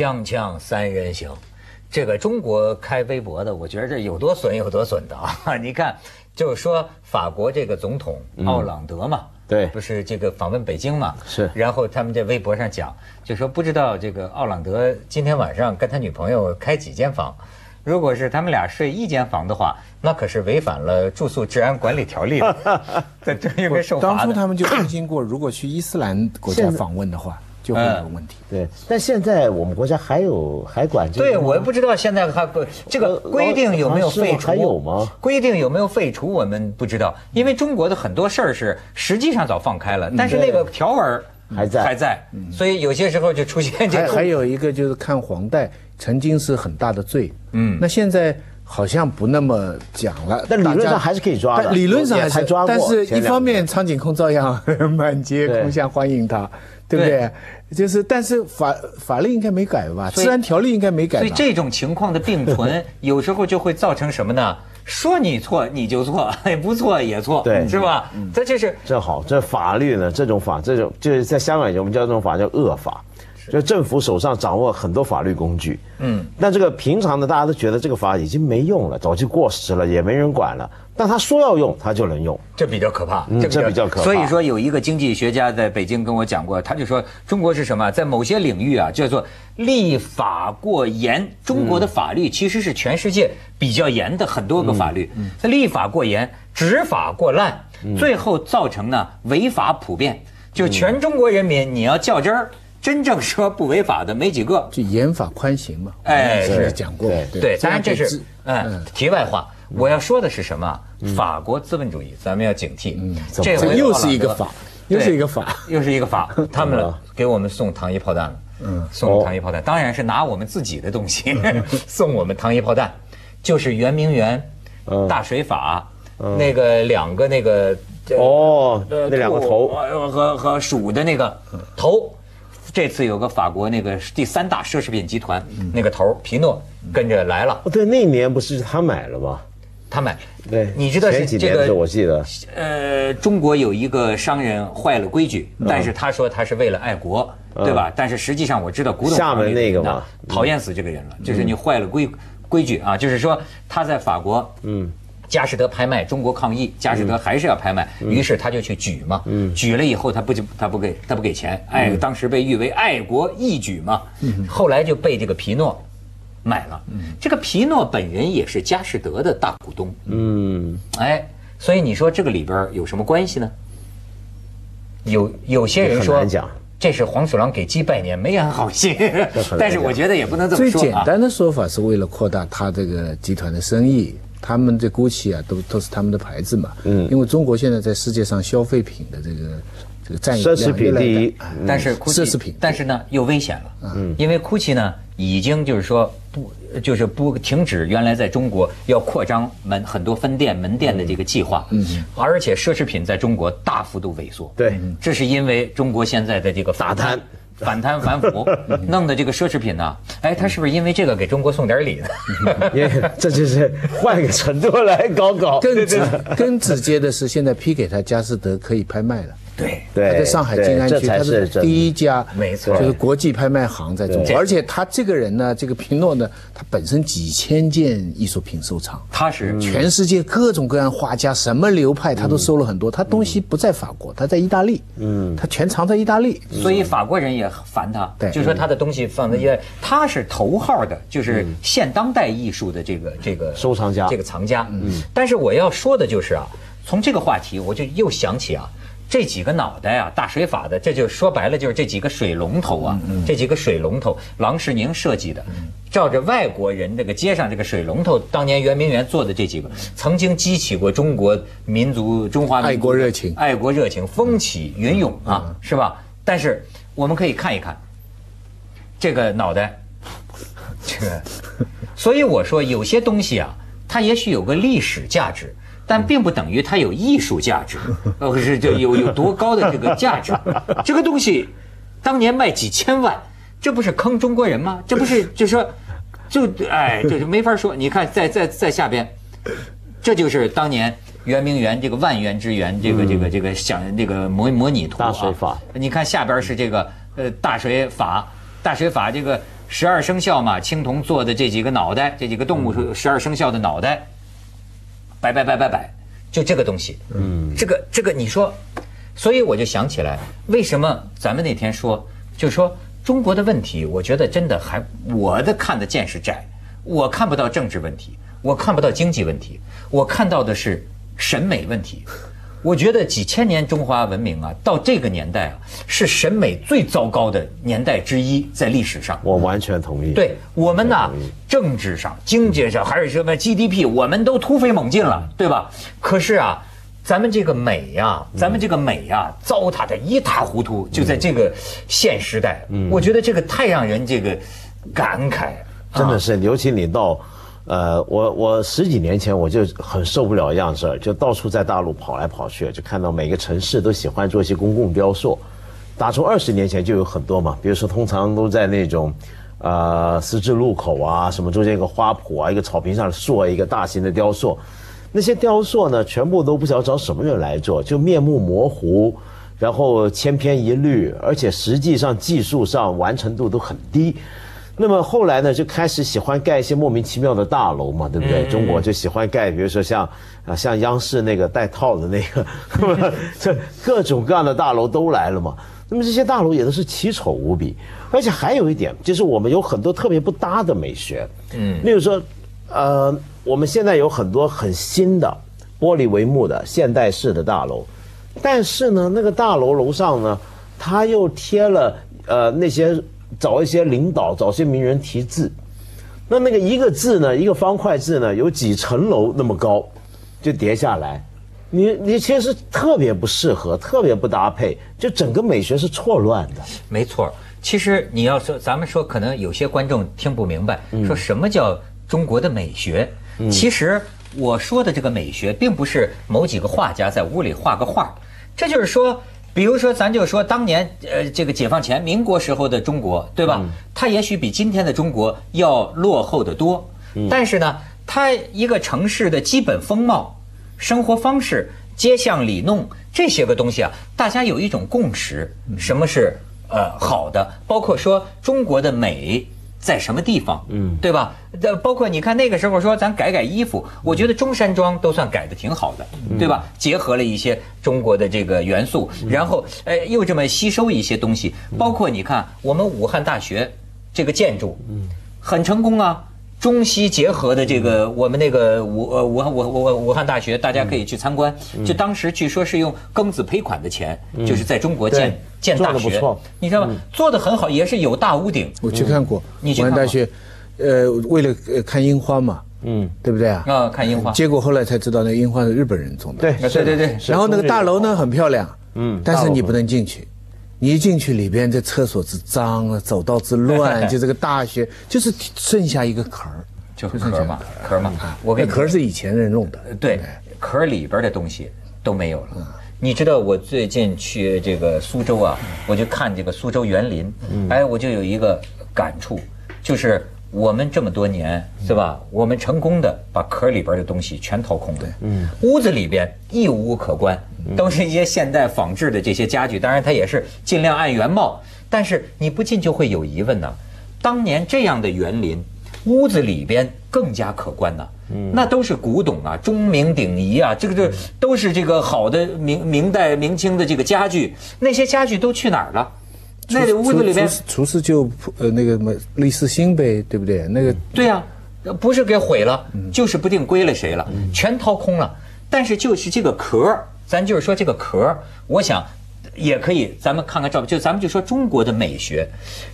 锵锵三人行，这个中国开微博的，我觉得这有多损有多损的啊！你看，就是说法国这个总统奥朗德嘛，对不是这个访问北京嘛，是然后他们在微博上讲，就说不知道这个奥朗德今天晚上跟他女朋友开几间房，如果是他们俩睡一间房的话，那可是违反了住宿治安管理条例的，这 这应该受罚。当初他们就担心过，如果去伊斯兰国家访问的话，就会有问题。对，但现在我们国家还有还管这个对，我也不知道现在还不这个规定有没有废除？还有吗？规定有没有废除？我们不知道，因为中国的很多事儿是实际上早放开了，但是那个条文儿还在还在，所以有些时候就出现这个。还还有一个就是看黄带，曾经是很大的罪，嗯，那现在好像不那么讲了。但理论上还是可以抓的理论上还是还抓过但是一方面苍井空照样 满街空巷欢迎他，对不对？就是但是法法律应该没改吧？治安条例应该没改吧？所以这种情况的并存，有时候就会造成什么呢？说你错你就错，不错也错，对是吧？这就是这好，这法律呢，这种法，这种就是在香港我们叫这种法叫恶法，就政府手上掌握很多法律工具。嗯，但这个平常的大家都觉得这个法已经没用了，早就过时了，也没人管了。但他说要用，他就能用。这比较可怕，嗯这比较可怕所以说，有一个经济学家在北京跟我讲过，他就说中国是什么，在某些领域啊，叫做立法过严。中国的法律其实是全世界比较严的很多个法律，那立法过严，执法过烂，最后造成呢违法普遍，就全中国人民你要较真儿，真正说不违法的没几个。就严法宽刑嘛。哎是是讲过，对，当然这是治嗯题外话。我要说的是什么？法国资本主义，咱们要警惕。这回又是一个法，又是一个法。又是一个法，他们给我们送糖衣炮弹了，嗯，送糖衣炮弹，当然是拿我们自己的东西 送我们糖衣炮弹，就是圆明园、大水法那个两个那个呃哦呃那两个头呃和和鼠的那个头。这次有个法国那个第三大奢侈品集团那个头皮诺跟着来了，哦，对，那年不是他买了吗？他买，对，你知道是这前几年的时候我记得，呃，中国有一个商人坏了规矩，但是他说他是为了爱国，对吧？但是实际上我知道古董厦门那个嘛讨厌死这个人了，就是你坏了规规矩啊，就是说他在法国，嗯。佳士得拍卖，中国抗议，佳士得还是要拍卖，于是他就去举嘛，举了以后他不就他不给他不给钱，哎，当时被誉为爱国义举嘛，后来就被这个皮诺买了，这个皮诺本人也是佳士得的大股东，嗯，哎，所以你说这个里边有什么关系呢？有有些人说这是黄鼠狼给鸡拜年，没安好。心，但是我觉得也不能这么说啊。简单的说法是为了扩大他这个集团的生意，他们这 GUCCI 啊，都都是他们的牌子嘛。嗯，因为中国现在在世界上消费品的这个这个占有奢侈量越来越品第一。大，但是嗯奢侈 GUCCI，品。但是呢又危险了，嗯，因为 GUCCI 呢已经就是说不就是不停止原来在中国要扩张门很多分店门店的这个计划，嗯，而且奢侈品在中国大幅度萎缩，对。这是因为中国现在的这个反打贪。反贪反腐，弄的这个奢侈品呢，哎，他是不是因为这个给中国送点礼呢？因为这就是换个程度来搞搞。更直更直接的是，现在批给他佳士得可以拍卖了。对，对，他在上海静安区，他是第一家，没错就是国际拍卖行在中国。而且他这个人呢，这个皮诺呢，他本身几千件艺术品收藏，他是全世界各种各样画家，什么流派他都收了很多。他东西不在法国，他在意大利，嗯，他全藏在意大利。所以法国人也烦他，对就说他的东西放在一，他是头号的，就是现当代艺术的这个这个收藏家这个藏家。嗯，但是我要说的就是啊，从这个话题我就又想起啊。这几个脑袋啊，大水法的，这就说白了就是这几个水龙头啊，这几个水龙头，郎世宁设计的，照着外国人这个街上这个水龙头，当年圆明园做的这几个，曾经激起过中国民族中华民族爱国热情。爱国热情风起云涌啊，是吧？但是我们可以看一看这个脑袋，这个，所以我说有些东西啊，它也许有个历史价值，但并不等于它有艺术价值，呃，是就有有多高的这个价值。这个东西当年卖几千万，这不是坑中国人吗？这不是就说就哎，就是没法说。你看，在在在下边，这就是当年。圆明园这个万园之园，这个这个这个想这个模模拟图啊，大水法你看下边是这个呃大水法，大水法这个十二生肖嘛，青铜做的这几个脑袋，这几个动物十二生肖的脑袋，摆摆摆摆摆，就这个东西。嗯，这个这个你说，所以我就想起来，为什么咱们那天说，就说中国的问题，我觉得真的还我的看的见识窄，我看不到政治问题，我看不到经济问题，我看到的是审美问题。我觉得几千年中华文明啊，到这个年代啊，是审美最糟糕的年代之一，在历史上。我完全同意。对我们呢，政治上、经济上还是什么 GDP，我们都突飞猛进了，对吧？可是啊，咱们这个美呀，咱们这个美呀，糟蹋的一塌糊涂。就在这个现时代，我觉得这个太让人这个感慨。真的是，尤其你到。呃，我我十几年前我就很受不了一样事儿，就到处在大陆跑来跑去，就看到每个城市都喜欢做一些公共雕塑。打从二十年前就有很多嘛，比如说通常都在那种，呃，十字路口啊，什么中间一个花圃啊，一个草坪上塑一个大型的雕塑。那些雕塑呢，全部都不晓得找什么人来做，就面目模糊，然后千篇一律，而且实际上技术上完成度都很低。那么后来呢，就开始喜欢盖一些莫名其妙的大楼嘛，对不对？中国就喜欢盖，比如说像啊，像央视那个带套的那个，这各种各样的大楼都来了嘛。那么这些大楼也都是奇丑无比，而且还有一点，就是我们有很多特别不搭的美学，嗯，例如说，呃，我们现在有很多很新的玻璃帷幕的现代式的大楼，但是呢，那个大楼楼上呢，它又贴了呃那些。找一些领导，找些名人题字，那那个一个字呢，一个方块字呢，有几层楼那么高，就叠下来，你你其实特别不适合，特别不搭配，就整个美学是错乱的。没错，其实你要说，咱们说，可能有些观众听不明白，说什么叫中国的美学？其实我说的这个美学，并不是某几个画家在屋里画个画，这就是说。比如说，咱就说当年，呃，这个解放前、民国时候的中国，对吧？它也许比今天的中国要落后的多。但是呢，它一个城市的基本风貌、生活方式、街巷里弄这些个东西啊，大家有一种共识：什么是呃好的？包括说中国的美。在什么地方？嗯，对吧？这包括你看那个时候说咱改改衣服，我觉得中山装都算改的挺好的，对吧？结合了一些中国的这个元素，然后呃又这么吸收一些东西，包括你看我们武汉大学这个建筑，嗯，很成功啊。中西结合的这个，我们那个武呃武汉武武武汉大学，大家可以去参观。就当时据说是用庚子赔款的钱，就是在中国建建大学，你知道吗？做的很好，也是有大屋顶。我去看过武汉大学，呃，为了看樱花嘛，嗯，对不对啊？啊，看樱花。结果后来才知道，那樱花是日本人种的。对对对对。然后那个大楼呢，很漂亮，嗯，但是你不能进去。你一进去里边，这厕所之脏，走道之乱，就这个大学就是剩下一个壳儿，就壳嘛，壳嘛。我跟壳是以前人弄的，对，壳里边的东西都没有了。你知道我最近去这个苏州啊，我就看这个苏州园林，哎，我就有一个感触，就是。我们这么多年是吧？我们成功的把壳里边的东西全掏空了。嗯，屋子里边一无可观，都是一些现代仿制的这些家具。当然，它也是尽量按原貌。但是你不进就会有疑问呢。当年这样的园林，屋子里边更加可观呢。嗯，那都是古董啊，钟鸣鼎彝啊，这个这都是这个好的明明代明清的这个家具。那些家具都去哪儿了？那个屋子里面，厨师就呃那个什么类似新呗，对不对？那个对呀，不是给毁了，就是不定归了谁了，全掏空了。但是就是这个壳，咱就是说这个壳，我想。也可以，咱们看看照片，就咱们就说中国的美学。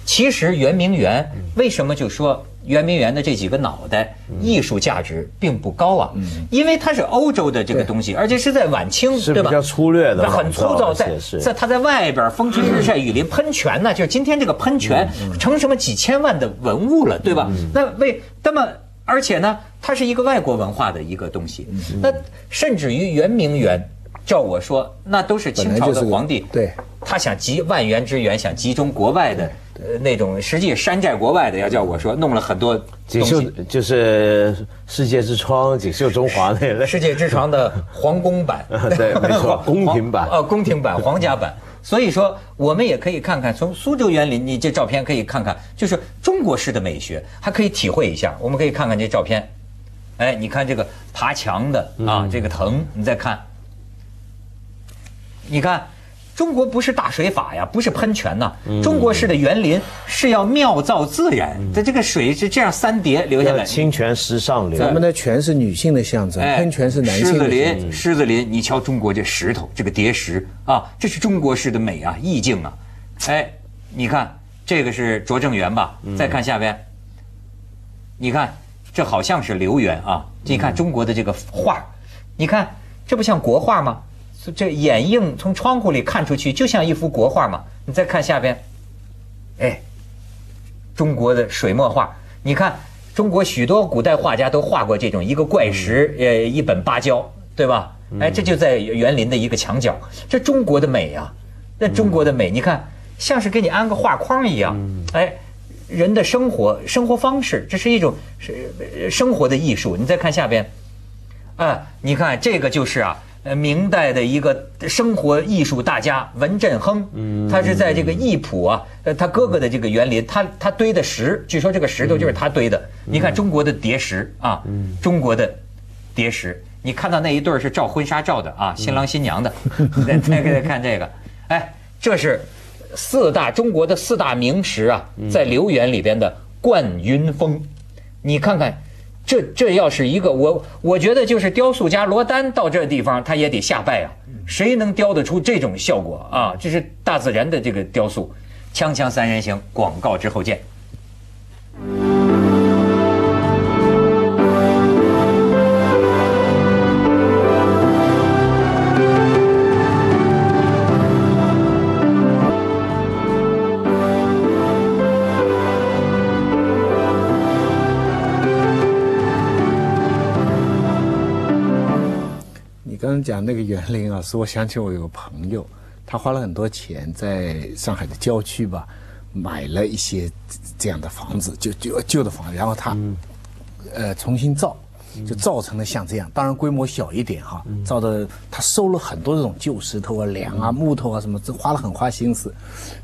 其实圆明园为什么就说圆明园的这几个脑袋艺术价值并不高啊？因为它是欧洲的这个东西，而且是在晚清，对吧？比较粗略的，很粗糙，在在它在外边风吹日晒雨淋喷泉呢，就是今天这个喷泉成什么几千万的文物了，对吧？那为那么而且呢，它是一个外国文化的一个东西，那甚至于圆明园。照我说，那都是清朝的皇帝，对，他想集万元之源，想集中国外的呃那种，实际山寨国外的。要叫我说，弄了很多锦绣，就是世界之窗，锦绣中华那类。世界之窗的皇宫版，对，没错，宫廷版，呃，宫廷版，皇家版。所以说我们也可以看看，从苏州园林，你这照片可以看看，就是中国式的美学，还可以体会一下。我们可以看看这照片，哎，你看这个爬墙的啊，这个藤，你再看，你看。中国不是大水法呀，不是喷泉呐。中国式的园林是要妙造自然，它这个水是这样三叠流下来。清泉石上流。咱们的泉是女性的象征，喷泉是男性的狮子林，狮子林，你瞧中国这石头，这个叠石啊，这是中国式的美啊，意境啊。哎，你看这个是拙政园吧？再看下边，你看这好像是留园啊。你看中国的这个画，你看这不像国画吗？这掩映从窗户里看出去，就像一幅国画嘛。你再看下边，哎，中国的水墨画，你看中国许多古代画家都画过这种一个怪石，呃，一本芭蕉，对吧？哎，这就在园林的一个墙角，这中国的美啊！那中国的美，你看像是给你安个画框一样，哎，人的生活生活方式，这是一种是生活的艺术。你再看下边，啊，你看这个就是啊。呃，明代的一个生活艺术大家文振亨，他是在这个义浦啊，呃，他哥哥的这个园林，他他堆的石，据说这个石头就是他堆的。你看中国的叠石啊，中国的叠石，你看到那一对是照婚纱照的啊，新郎新娘的。再再给他看这个，哎，这是四大中国的四大名石啊，在留园里边的冠云峰，你看看。这这要是一个我，我觉得就是雕塑家罗丹到这地方，他也得下拜啊！谁能雕得出这种效果啊？这是大自然的这个雕塑。锵锵三人行，广告之后见。讲那个园林啊，使我想起我有个朋友，他花了很多钱在上海的郊区吧，买了一些这样的房子，就旧旧的房子，然后他呃重新造，就造成了像这样，当然规模小一点哈，造的他收了很多这种旧石头啊、梁啊、木头啊什么，这花了很花心思，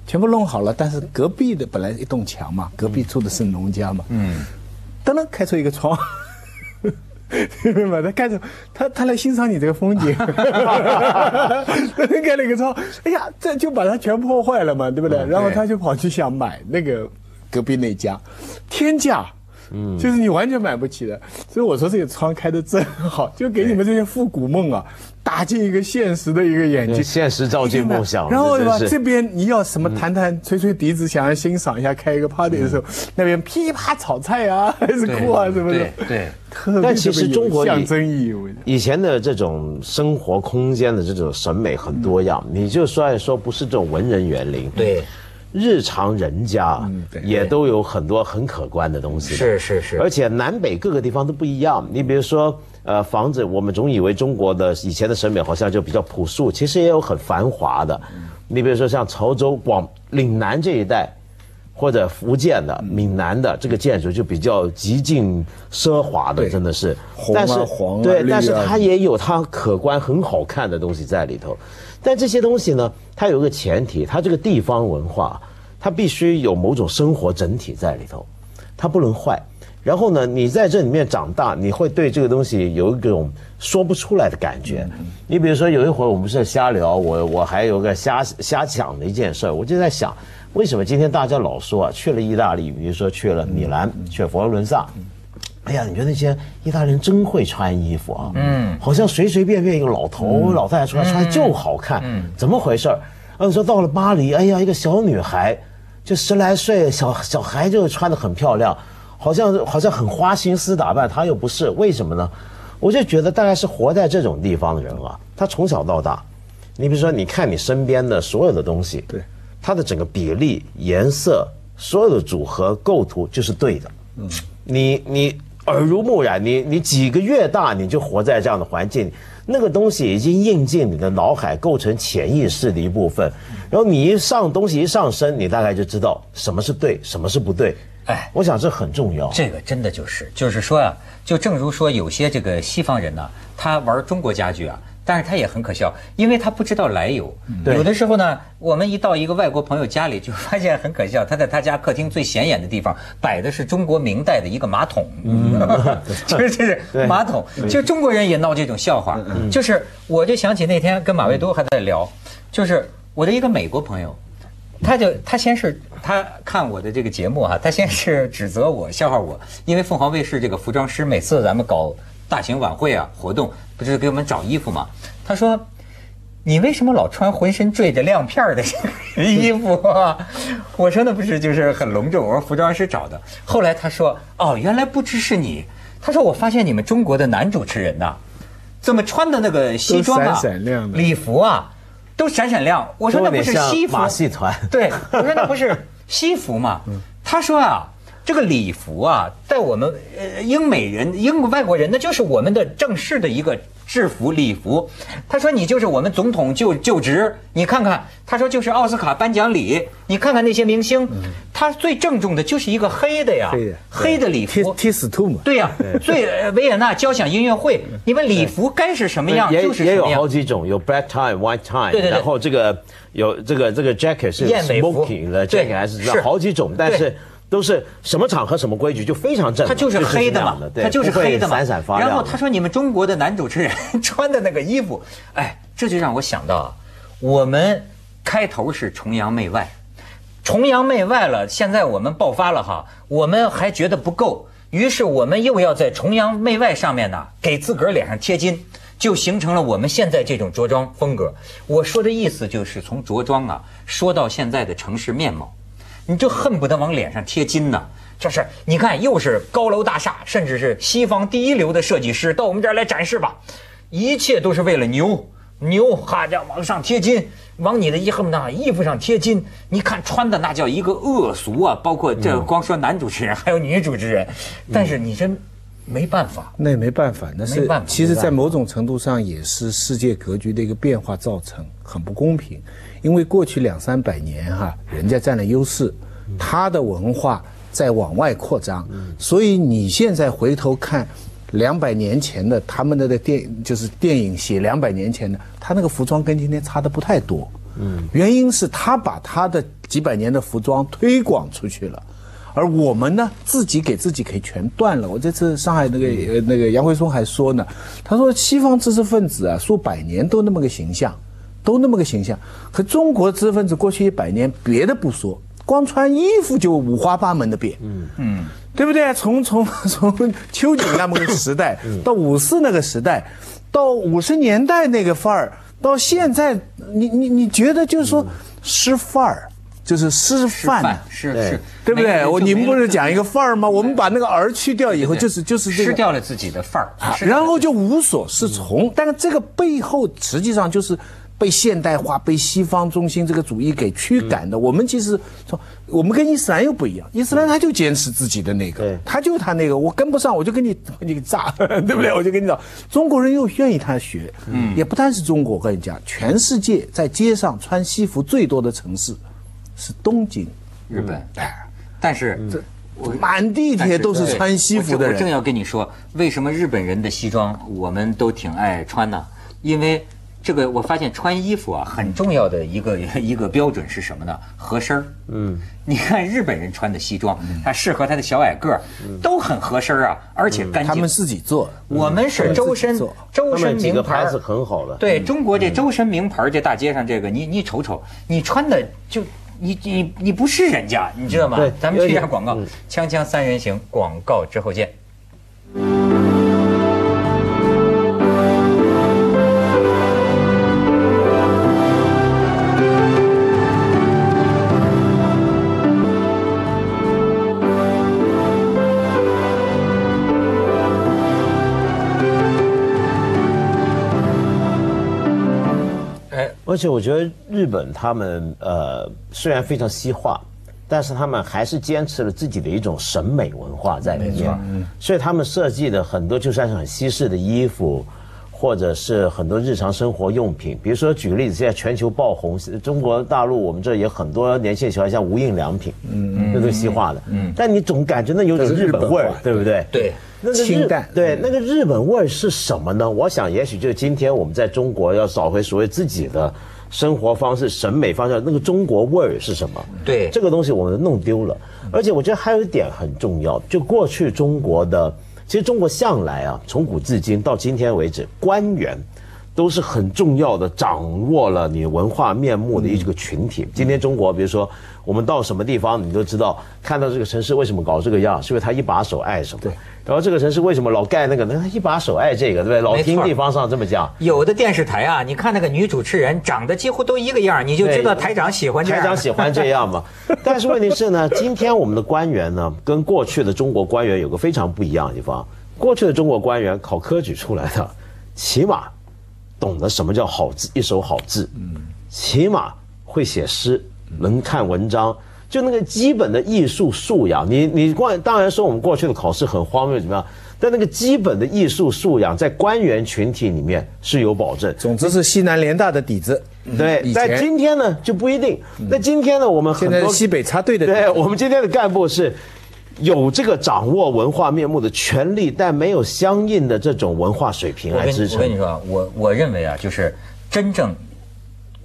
全部弄好了。但是隔壁的本来一栋墙嘛，隔壁住的是农家嘛，嗯，噔噔开出一个窗。明白吗？他看着他，他来欣赏你这个风景，盖了一个窗，哎呀，这就把它全破坏了嘛，对不对？然后他就跑去想买那个隔壁那家，天价。嗯，就是你完全买不起的，所以我说这个窗开的真好，就给你们这些复古梦啊，打进一个现实的一个眼睛，现实照进梦想。然后对吧？这边你要什么弹弹吹吹笛子，想要欣赏一下开一个 party 的时候，那边噼啪炒菜啊，还是哭啊什么的。对，但其实中国象征意义。以前的这种生活空间的这种审美很多样，你就算说不是这种文人园林。对。日常人家也都有很多很可观的东西，是是是，而且南北各个地方都不一样。你比如说，呃，房子，我们总以为中国的以前的审美好像就比较朴素，其实也有很繁华的。你比如说像潮州、广岭南这一带，或者福建的闽南的这个建筑就比较极尽奢华的，真的是。但是对，但是它也有它可观很好看的东西在里头。但这些东西呢，它有一个前提，它这个地方文化，它必须有某种生活整体在里头，它不能坏。然后呢，你在这里面长大，你会对这个东西有一种说不出来的感觉。你比如说，有一会儿我们是瞎聊，我我还有个瞎瞎想的一件事，我就在想，为什么今天大家老说啊，去了意大利，比如说去了米兰，去佛罗伦萨。哎呀，你觉得那些意大利人真会穿衣服啊？嗯，好像随随便便一个老头老太太出来穿就好看。嗯，怎么回事儿？你说到了巴黎，哎呀，一个小女孩，就十来岁，小小孩就穿的很漂亮，好像好像很花心思打扮，她又不是，为什么呢？我就觉得大概是活在这种地方的人啊，他从小到大，你比如说，你看你身边的所有的东西，对，它的整个比例、颜色、所有的组合、构图就是对的。嗯，你你。耳濡目染，你你几个月大你就活在这样的环境，那个东西已经印进你的脑海，构成潜意识的一部分。然后你一上东西一上身，你大概就知道什么是对，什么是不对。哎，我想这很重要。这个真的就是，就是说呀，就正如说有些这个西方人呢，他玩中国家具啊，但是他也很可笑，因为他不知道来由。对有的时候呢，我们一到一个外国朋友家里，就发现很可笑，他在他家客厅最显眼的地方摆的是中国明代的一个马桶，就是这是马桶。就中国人也闹这种笑话，就是我就想起那天跟马未都还在聊，就是我的一个美国朋友。他就他先是他看我的这个节目哈、他先是指责我笑话我，因为凤凰卫视这个服装师每次咱们搞大型晚会啊活动，不就是给我们找衣服吗？他说。你为什么老穿浑身缀着亮片儿的衣服啊？我说那不是就是很隆重，我说服装师找的。后来他说哦，原来不只是你。他说我发现你们中国的男主持人呐、怎么穿的那个西装啊、闪闪亮的礼服啊，都闪闪亮。我说那不是西服，马戏团对，我说那不是西服吗？他说啊，这个礼服啊，在我们呃英美人、英国外国人，那就是我们的正式的一个制服礼服。他说你就是我们总统就就职，你看看，他说就是奥斯卡颁奖礼，你看看那些明星，他最郑重的就是一个黑的呀，黑的黑的礼踢服。踢死兔嘛。对呀、所以呃维也纳交响音乐会，你们礼服该是什么样也也有就是什么样好。几种，有 black tie、white tie，对对对然后这个有这个这个 jacket 是 smoking 的对 jacket 还是是好几种，但是都是什么场合什么规矩，就非常正。它就是黑的嘛它就是黑的嘛。闪闪发亮。然后他说你们中国的男主持人穿的那个衣服，哎，这就让我想到啊，我们开头是崇洋媚外，崇洋媚外了，现在我们爆发了哈，我们还觉得不够，于是我们又要在崇洋媚外上面呢，给自个儿脸上贴金。就形成了我们现在这种着装风格。我说的意思就是从着装啊说到现在的城市面貌，你就恨不得往脸上贴金呢。这是你看，又是高楼大厦，甚至是西方第一流的设计师到我们这儿来展示吧，一切都是为了牛牛，哈家往上贴金，往你的衣恨不得衣服上贴金。你看穿的那叫一个恶俗啊，包括这光说男主持人，还有女主持人，但是你真没办法。那也没办法，那是其实，在某种程度上也是世界格局的一个变化造成，很不公平。因为过去两三百年哈、人家占了优势，他的文化在往外扩张，所以你现在回头看，两百年前的他们的的电就是电影写两百年前的，他那个服装跟今天差的不太多。嗯，原因是他把他的几百年的服装推广出去了。而我们呢，自己给自己给全断了。我这次上海那个呃那个杨辉松还说呢，他说西方知识分子啊，数百年都那么个形象，都那么个形象。可中国知识分子过去一百年，别的不说，光穿衣服就五花八门的变。嗯嗯，对不对？从从从秋瑾那么个时代，到五四那个时代，到五十年代那个范儿，到现在，你你你觉得就是说失范儿，就是师范。是是，对。不对？我你们不是讲一个范儿吗？我们把那个儿去掉以后，就是就是这失个，掉了自己的范儿，然后就无所适从。但是这个背后实际上就是被现代化、被西方中心这个主义给驱赶的。我们其实说，我们跟伊斯兰又不一样，伊斯兰他就坚持自己的那个。对，他就他那个，我跟不上我就跟你你炸，对不对？我就跟你讲，中国人又愿意他学，嗯，也不单是中国，我跟你讲，全世界在街上穿西服最多的城市是东京，日本，哎。但是这满地铁都是穿西服的我正我正。要跟你说，为什么日本人的西装我们都挺爱穿呢？因为这个我发现穿衣服啊，很重要的一个 一个标准是什么呢？合身儿。嗯，你看日本人穿的西装，它适合他的小矮个儿，都很合身儿啊，而且干净他们。自己做，我们是周身名牌是很好的。对中国这周身名牌，这大街上这个，你你瞅瞅，你穿的就你你你不是人家，你知道吗对？咱们去一下广告，嗯锵锵三人行广告之后见。而且我觉得日本他们呃虽然非常西化，但是他们还是坚持了自己的一种审美文化在里面。所以他们设计的很多就算是很西式的衣服，或者是很多日常生活用品，比如说举个例子，现在全球爆红，中国大陆我们这也很多年轻人喜欢像无印良品，嗯，那都是西化的，嗯，但你总感觉那有种日本味儿对不对？对。那个日清淡对，那个日本味儿是什么呢？我想，也许就是今天我们在中国要找回所谓自己的生活方式、审美方向，那个中国味儿是什么？对这个东西我们弄丢了。而且我觉得还有一点很重要，就过去中国的，其实中国向来啊，从古至今到今天为止，官员。都是很重要的，掌握了你文化面目的一个群体。今天中国，比如说我们到什么地方，你都知道，看到这个城市为什么搞这个样，是因为他一把手爱什么。对。然后这个城市为什么老盖那个？呢他一把手爱这个，对不对？老听地方上这么讲。有的电视台啊，你看那个女主持人长得几乎都一个样，你就知道台长喜欢这样。台长喜欢这样嘛？但是问题是呢，今天我们的官员呢，跟过去的中国官员有个非常不一样的地方。过去的中国官员考科举出来的，起码。懂得什么叫好字，一手好字，嗯，起码会写诗，能看文章，就那个基本的艺术素养。你你光当然说我们过去的考试很荒谬怎么样？但那个基本的艺术素养在官员群体里面是有保证。总之是西南联大的底子，对。在今天呢就不一定。那今天呢我们很多西北插队的，对我们今天的干部是。有这个掌握文化面目的权利，但没有相应的这种文化水平来支撑。我跟你说，我我认为啊，就是真正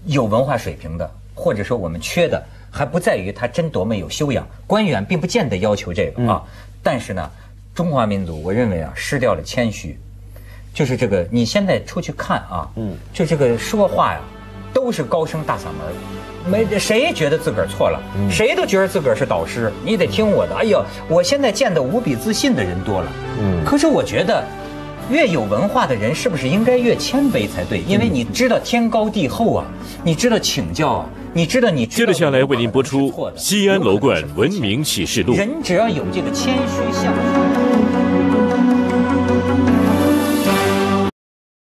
有文化水平的，或者说我们缺的，还不在于他真多么有修养。官员并不见得要求这个啊，但是呢，中华民族，我认为啊，失掉了谦虚，就是这个，你现在出去看啊，嗯，就这个说话呀，都是高声大嗓门。没谁觉得自个儿错了，谁都觉得自个儿是导师，你得听我的。哎呦，我现在见的无比自信的人多了。嗯，可是我觉得，越有文化的人是不是应该越谦卑才对？因为你知道天高地厚啊，你知道请教啊，你知道你知。接着下来为您播出《西安楼观文明启示录》。人只要有这个谦虚向上。